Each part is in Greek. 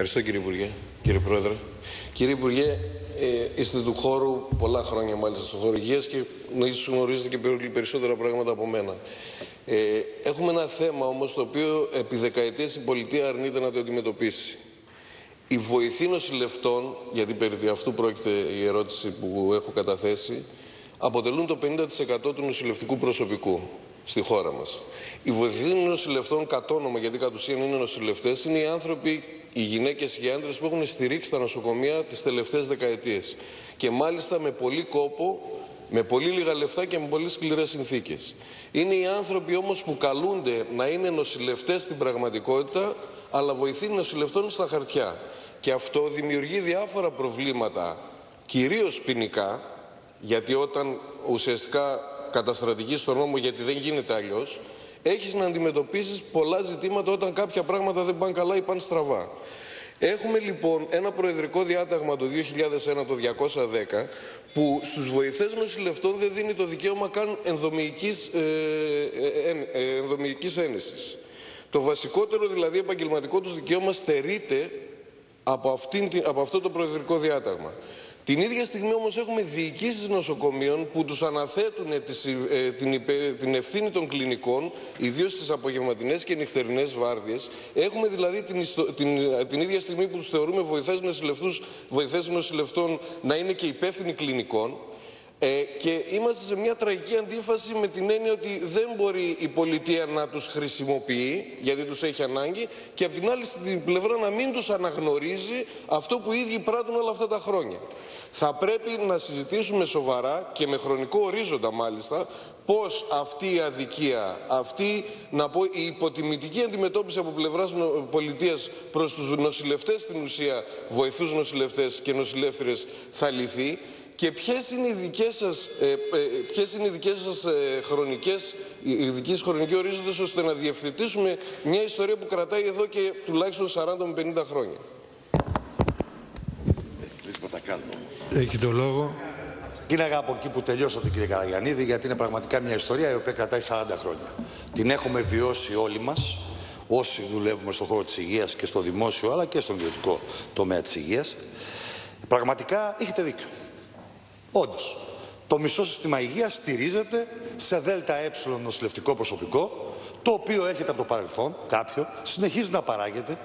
Ευχαριστώ κύριε Υπουργέ, κύριε Πρόεδρε. Κύριε Υπουργέ, ε, είστε του χώρου πολλά χρόνια μάλιστα στο χώρο υγείας και ίσως γνωρίζετε και περισσότερα πράγματα από μένα. Ε, έχουμε ένα θέμα όμως το οποίο επί δεκαετίες η πολιτεία αρνείται να το αντιμετωπίσει. Οι βοηθοί νοσηλευτών, γιατί περί αυτού πρόκειται η ερώτηση που έχω καταθέσει, αποτελούν το 50% του νοσηλευτικού προσωπικού στη χώρα μας. Οι βοηθοί νοσηλευτών κατ' όνομα, γιατί κατ' ουσίαν είναι νοσηλευτές, είναι οι άνθρωποι οι γυναίκες και οι άντρες που έχουν στηρίξει τα νοσοκομεία τις τελευταίες δεκαετίες. Και μάλιστα με πολύ κόπο, με πολύ λίγα λεφτά και με πολύ σκληρές συνθήκες. Είναι οι άνθρωποι όμως που καλούνται να είναι νοσηλευτές στην πραγματικότητα, αλλά βοηθοί νοσηλευτών στα χαρτιά. Και αυτό δημιουργεί διάφορα προβλήματα, κυρίως ποινικά, γιατί όταν ουσιαστικά καταστρατηγείς τον νόμο, γιατί δεν γίνεται αλλιώς, έχεις να αντιμετωπίσεις πολλά ζητήματα όταν κάποια πράγματα δεν πάνε καλά ή πάνε στραβά. Έχουμε λοιπόν ένα προεδρικό διάταγμα το 2001, το 210, που στους βοηθές νοσηλευτών δεν δίνει το δικαίωμα καν ενδομικής, ε, ε, ε, ενδομικής ένεσης. Το βασικότερο δηλαδή επαγγελματικό τους δικαίωμα στερείται από, αυτήν, από αυτό το προεδρικό διάταγμα. Την ίδια στιγμή όμως έχουμε διοικήσεις νοσοκομείων που τους αναθέτουν ε, την, την ευθύνη των κλινικών, ιδίως στις απογευματινές και νυχτερινές βάρδιες. Έχουμε δηλαδή την, την, την ίδια στιγμή που τους θεωρούμε βοηθές, βοηθές νοσηλευτών να είναι και υπεύθυνοι κλινικών. Ε, και είμαστε σε μια τραγική αντίφαση με την έννοια ότι δεν μπορεί η πολιτεία να τους χρησιμοποιεί, γιατί τους έχει ανάγκη, και από την άλλη στην πλευρά να μην τους αναγνωρίζει αυτό που οι ίδιοι πράττουν όλα αυτά τα χρόνια. Θα πρέπει να συζητήσουμε σοβαρά και με χρονικό ορίζοντα μάλιστα πώς αυτή η αδικία, αυτή να πω, η υποτιμητική αντιμετώπιση από πλευράς πολιτείας προς τους νοσηλευτές στην ουσία, βοηθούς νοσηλευτές και νοσηλεύτριες θα λυθεί και ποιες είναι οι δικές σας, ε, ε, ποιες είναι οι δικές σας ε, χρονικές, οι δικές χρονικοί ορίζοντες ώστε να διευθετήσουμε μια ιστορία που κρατάει εδώ και τουλάχιστον 40 με 50 χρόνια; Έχει το λόγο. Είναι από εκεί που τελειώσατε κύριε Καραγιανίδη γιατί είναι πραγματικά μια ιστορία η οποία κρατάει 40 χρόνια. Την έχουμε βιώσει όλοι μας όσοι δουλεύουμε στον χώρο της υγείας και στο δημόσιο αλλά και στον ιδιωτικό τομέα της υγείας. Πραγματικά έχετε δίκιο. Όντως, το μισό σύστημα υγείας στηρίζεται σε ΔΕΕ νοσηλευτικό προσωπικό, το οποίο έρχεται από το παρελθόν, κάποιο, συνεχίζει να παράγεται,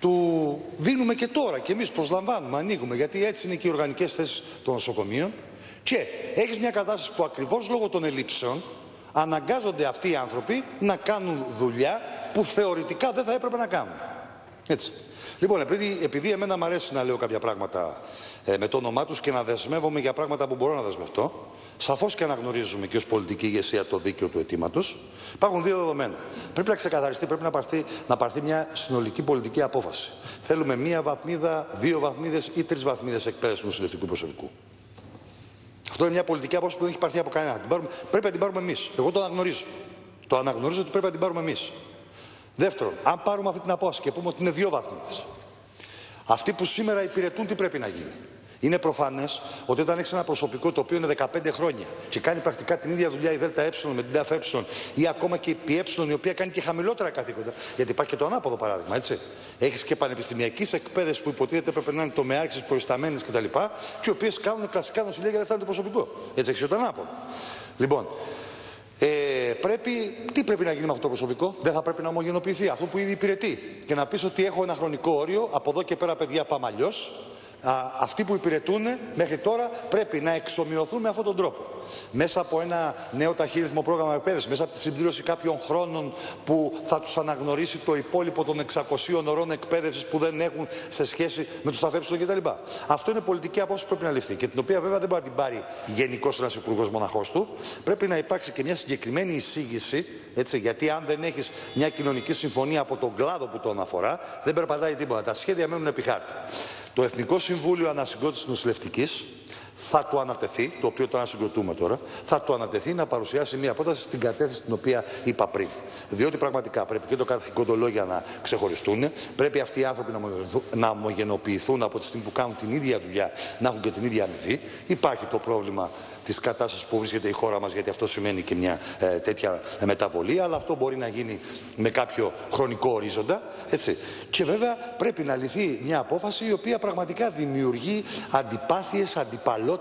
του δίνουμε και τώρα και εμείς προσλαμβάνουμε, ανοίγουμε, γιατί έτσι είναι και οι οργανικές θέσεις των νοσοκομείων και έχεις μια κατάσταση που ακριβώς λόγω των ελλείψεων αναγκάζονται αυτοί οι άνθρωποι να κάνουν δουλειά που θεωρητικά δεν θα έπρεπε να κάνουν. Έτσι. Λοιπόν, επειδή, επειδή εμένα μου αρέσει να λέω κάποια πράγματα ε, με το όνομά τους και να δεσμεύομαι για πράγματα που μπορώ να δεσμευτώ. Σαφώς και αναγνωρίζουμε και ως πολιτική ηγεσία το δίκαιο του αιτήματος. Υπάρχουν δύο δεδομένα. Πρέπει να ξεκαθαριστεί, πρέπει να πάρθει, να πάρθει μια συνολική πολιτική απόφαση. Θέλουμε μία βαθμίδα, δύο βαθμίδες ή τρεις βαθμίδες εκπαίδευση του νοσηλευτικού προσωπικού. Αυτό είναι μια πολιτική απόφαση που δεν έχει πάρθει από κανένα. Πρέπει να την πάρουμε εμείς. Εγώ το αναγνωρίζω. Το αναγνωρίζω ότι πρέπει να την πάρουμε εμείς. Δεύτερον, αν πάρουμε αυτή την απόφαση και πούμε ότι είναι δύο βαθμίδες, αυτοί που σήμερα υπηρετούν τι πρέπει να γίνει; Είναι προφανές ότι όταν έχεις ένα προσωπικό το οποίο είναι 15 χρόνια και κάνει πρακτικά την ίδια δουλειά η ΔΕΛΤΑ με την ΔΕΑΦΕ ή ακόμα και η ΠΕ η οποία κάνει και χαμηλότερα καθήκοντα, γιατί υπάρχει και το ανάποδο παράδειγμα, έτσι. Έχεις και πανεπιστημιακή εκπαίδευση που υποτίθεται πρέπει να είναι τομεάρχε προϊσταμένε κτλ. Και, και οι οποίες κάνουν κλασικά νοσηλεία για δεν φτάνει το προσωπικό. Έτσι έχεις το ανάποδο. Λοιπόν, ε, πρέπει, τι πρέπει να γίνει με αυτό το προσωπικό, δεν θα πρέπει να ομογενοποιηθεί αυτό που ήδη υπηρετεί και να πεις ότι έχω ένα χρονικό όριο, από εδώ και πέρα παιδιά πάμε αλλιώς αυτοί που υπηρετούν μέχρι τώρα πρέπει να εξομοιωθούν με αυτόν τον τρόπο. Μέσα από ένα νέο ταχύριθμο πρόγραμμα εκπαίδευσης, μέσα από τη συμπλήρωση κάποιων χρόνων που θα τους αναγνωρίσει το υπόλοιπο των 600 ωρών εκπαίδευσης που δεν έχουν σε σχέση με τους σταθέψου κτλ. Αυτό είναι πολιτική απόφαση που πρέπει να ληφθεί και την οποία βέβαια δεν μπορεί να την πάρει γενικώ ένας υπουργός μοναχός του. Πρέπει να υπάρξει και μια συγκεκριμένη εισήγηση, έτσι, γιατί αν δεν έχεις μια κοινωνική συμφωνία από τον κλάδο που τον αφορά, δεν περπατάει τίποτα. Τα σχέδια μένουν επί χάρτη. Το Εθνικό Συμβούλιο Ανασυγκρότησης Νοσηλευτικής θα του ανατεθεί, το οποίο τώρα συγκροτούμε τώρα, θα του ανατεθεί να παρουσιάσει μια πρόταση στην κατεύθυνση την οποία είπα πριν. Διότι πραγματικά πρέπει και το καθηκοντολόγια να ξεχωριστούν, πρέπει αυτοί οι άνθρωποι να ομογενοποιηθούν από τη στιγμή που κάνουν την ίδια δουλειά, να έχουν και την ίδια αμοιβή. Υπάρχει το πρόβλημα της κατάστασης που βρίσκεται η χώρα μας, γιατί αυτό σημαίνει και μια ε, τέτοια μεταβολή, αλλά αυτό μπορεί να γίνει με κάποιο χρονικό ορίζοντα. Έτσι. Και βέβαια πρέπει να λυθεί μια απόφαση η οποία πραγματικά δημιουργεί αντιπάθειες, αντιπαλότητες,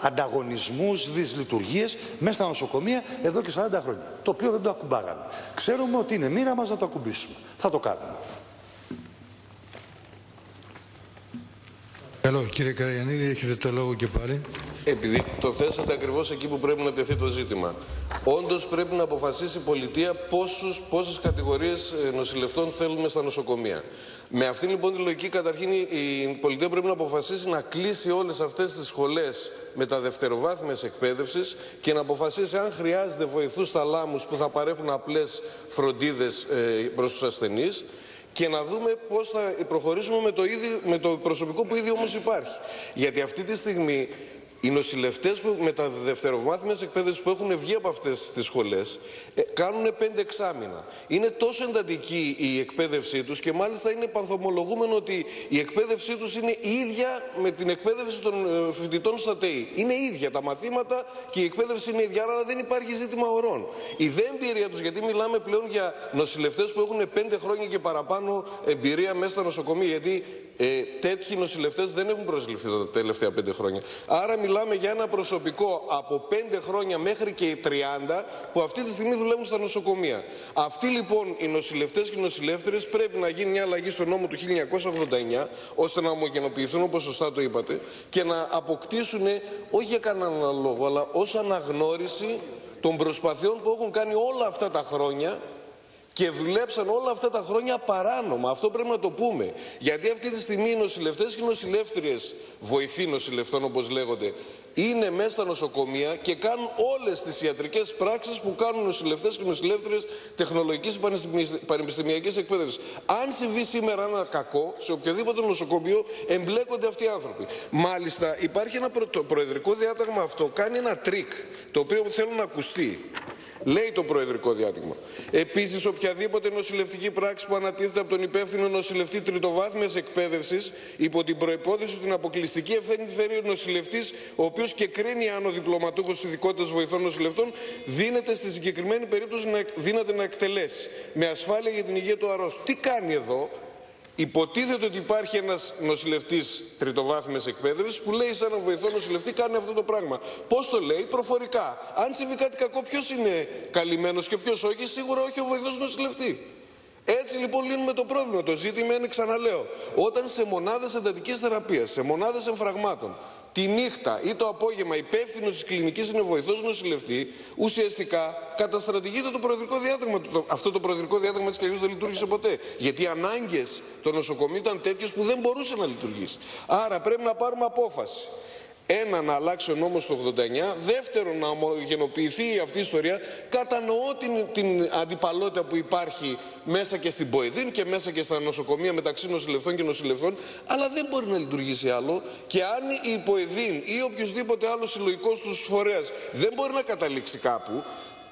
ανταγωνισμούς, δυσλειτουργίες μέσα στα νοσοκομεία εδώ και 40 χρόνια. Το οποίο δεν το ακουμπάγαμε. Ξέρουμε ότι είναι μοίρα μας να το ακουμπήσουμε. Θα το κάνουμε. Καλό, κύριε Καραγιανίδη, έχετε το λόγο και πάλι. Επειδή το θέσατε ακριβώς εκεί που πρέπει να τεθεί το ζήτημα. Όντως πρέπει να αποφασίσει η πολιτεία πόσες κατηγορίες νοσηλευτών θέλουμε στα νοσοκομεία. Με αυτήν λοιπόν τη λογική, καταρχήν η πολιτεία πρέπει να αποφασίσει να κλείσει όλες αυτές τις σχολές με τα δευτεροβάθμιας εκπαίδευσης και να αποφασίσει αν χρειάζεται βοηθούς θαλάμου που θα παρέχουν απλές φροντίδες ε, προς τους ασθενείς και να δούμε πώς θα προχωρήσουμε με το, ίδιο, με το προσωπικό που ήδη όμως υπάρχει. Γιατί αυτή τη στιγμή οι νοσηλευτές με τα δευτεροβάθμιας εκπαίδευσης που έχουν βγει από αυτές τις σχολές ε, κάνουν πέντε εξάμεινα. Είναι τόσο εντατική η εκπαίδευσή τους και μάλιστα είναι πανθομολογούμενο ότι η εκπαίδευσή τους είναι ίδια με την εκπαίδευση των ε, φοιτητών στα ΤΕΗ. Είναι ίδια τα μαθήματα και η εκπαίδευση είναι ίδια, αλλά δεν υπάρχει ζήτημα ορών. Η δε εμπειρία τους, γιατί μιλάμε πλέον για νοσηλευτές που έχουν πέντε χρόνια και παραπάνω εμπειρία μέσα στα νοσοκομεία, γιατί ε, τέτοιοι νοσηλευτές δεν έχουν προσληφθεί τα τελευταία πέντε χρόνια. Άρα μιλάμε για ένα προσωπικό από 5 χρόνια μέχρι και 30 που αυτή τη στιγμή δουλεύουν στα νοσοκομεία. Αυτοί λοιπόν οι νοσηλευτές και οι νοσηλεύτριες πρέπει να γίνει μια αλλαγή στο νόμο του 1989 ώστε να ομογενοποιηθούν όπως σωστά το είπατε και να αποκτήσουν όχι για κανέναν λόγο αλλά ως αναγνώριση των προσπαθειών που έχουν κάνει όλα αυτά τα χρόνια και δουλέψαν όλα αυτά τα χρόνια παράνομα. Αυτό πρέπει να το πούμε. Γιατί αυτή τη στιγμή οι νοσηλευτές και οι νοσηλεύτριες, βοηθοί νοσηλευτών όπως λέγονται, είναι μέσα στα νοσοκομεία και κάνουν όλες τις ιατρικές πράξεις που κάνουν νοσηλευτές και νοσηλεύτριες τεχνολογικής πανεπιστημιακής εκπαίδευσης. Αν συμβεί σήμερα ένα κακό, σε οποιοδήποτε νοσοκομείο εμπλέκονται αυτοί οι άνθρωποι. Μάλιστα, υπάρχει ένα προεδρικό διάταγμα αυτό, κάνει ένα τρικ, το οποίο θέλω να ακουστεί. Λέει το Προεδρικό Διάταγμα. Επίσης, οποιαδήποτε νοσηλευτική πράξη που ανατίθεται από τον υπεύθυνο νοσηλευτή τριτοβάθμιας εκπαίδευσης, υπό την προϋπόθεση ότι την αποκλειστική ευθύνη φέρει ο νοσηλευτής, ο οποίος και κρίνει αν ο διπλωματούχος ειδικότητας βοηθών νοσηλευτών, δίνεται στη συγκεκριμένη περίπτωση να δύναται να εκτελέσει με ασφάλεια για την υγεία του αρρώστου. Τι κάνει εδώ, Υποτίθεται ότι υπάρχει ένας νοσηλευτής τριτοβάθμιας εκπαίδευσης που λέει σε έναν βοηθό νοσηλευτή κάνει αυτό το πράγμα. Πώς το λέει, προφορικά. Αν συμβεί κάτι κακό, ποιος είναι καλυμμένος και ποιος όχι, σίγουρα όχι ο βοηθός νοσηλευτή. Έτσι λοιπόν λύνουμε το πρόβλημα. Το ζήτημα είναι, ξαναλέω, όταν σε μονάδες εντατικής θεραπείας, σε μονάδες εμφραγμάτων, τη νύχτα ή το απόγευμα υπεύθυνος της κλινικής είναι βοηθός νοσηλευτή, ουσιαστικά καταστρατηγείται το προεδρικό διάταγμα. Αυτό το προεδρικό διάταγμα τη δεν λειτουργήσε ποτέ. Γιατί οι ανάγκες των νοσοκομείων ήταν τέτοιες που δεν μπορούσε να λειτουργήσει. Άρα πρέπει να πάρουμε απόφαση. Ένα, να αλλάξει ο νόμος του 89. Δεύτερον, να ομογενοποιηθεί αυτή η ιστορία. Κατανοώ την, την αντιπαλότητα που υπάρχει μέσα και στην Ποεδίν και μέσα και στα νοσοκομεία μεταξύ νοσηλευτών και νοσηλευτών, αλλά δεν μπορεί να λειτουργήσει άλλο. Και αν η Ποεδίν ή οποιοδήποτε άλλο συλλογικός τους φορέας δεν μπορεί να καταλήξει κάπου,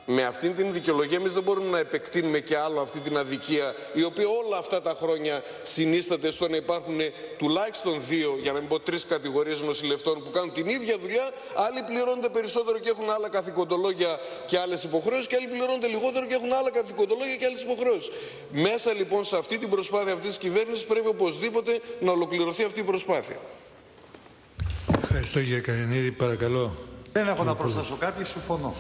με αυτήν την δικαιολογία εμείς δεν μπορούμε να επεκτείνουμε και άλλο αυτή την αδικία η οποία όλα αυτά τα χρόνια συνίσταται στο να υπάρχουν τουλάχιστον δύο, για να μην πω τρεις κατηγορίες νοσηλευτών που κάνουν την ίδια δουλειά. Άλλοι πληρώνονται περισσότερο και έχουν άλλα καθηκοντολόγια και άλλες υποχρεώσεις, και άλλοι πληρώνονται λιγότερο και έχουν άλλα καθηκοντολόγια και άλλες υποχρεώσεις. Μέσα λοιπόν σε αυτή την προσπάθεια αυτής της κυβέρνησης πρέπει οπωσδήποτε να ολοκληρωθεί αυτή η προσπάθεια. Ευχαριστώ κύριε Κανενίδη, παρακαλώ. Δεν έχω να προσθέσω κάτι, συμφωνώ.